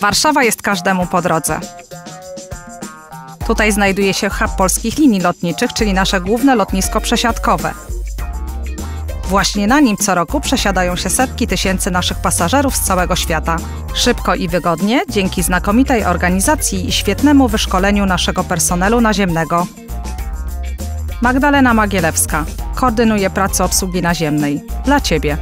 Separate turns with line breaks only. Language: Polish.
Warszawa jest każdemu po drodze. Tutaj znajduje się hub polskich linii lotniczych, czyli nasze główne lotnisko przesiadkowe. Właśnie na nim co roku przesiadają się setki tysięcy naszych pasażerów z całego świata. Szybko i wygodnie, dzięki znakomitej organizacji i świetnemu wyszkoleniu naszego personelu naziemnego. Magdalena Magielewska koordynuje pracę obsługi naziemnej. Dla Ciebie.